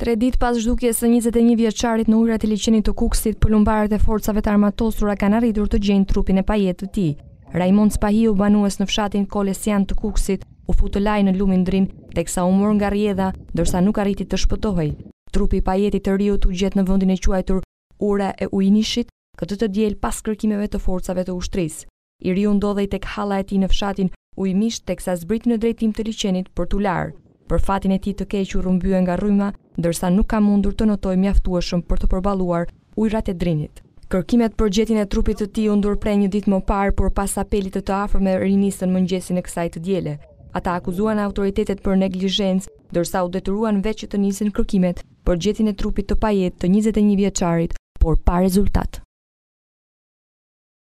Tre ditë pas zhdukjes së 21 vjeçarit në ujërat e liqenit të Kukësit, polumbarët e forcave të armatosura kanë arritur të gjejnë trupin e pajetë të tij. Rajmond Spahiu, banues në fshatin Kolesjan të Kukësit, u fut të lahej në lumin Drin, teksa u mor nga rrjedha, ndërsa nuk arriti të shpëtohej. Trupi i pajetë i të riut u gjet në vendin e quajtur Ura e Ujmishtit këtë të diel pas kërkimeve të forcave të ushtrisë. I riu ndodhej tek halla e tij në fshatin Ujmisht teksa zbriti në drejtim të liqenit për t'u larë. Për fatin e tij të keq u rrëmbye nga rryma, ndërsa nuk ka mundur të notojë mjaftueshëm për të përballuar ujërat e Drinit. Kërkimet për gjetjen e trupit të tij u ndërprenë një ditë më parë, por pas apelit të të afërmve rinisën mëngjesin e kësaj të diele. Ata akuzuan autoritetet për neglizhencë, ndërsa u detyruan vetë që të nisin kërkimet për gjetjen e trupit të pajetë të njëzet e një vjeçarit, por pa rezultat.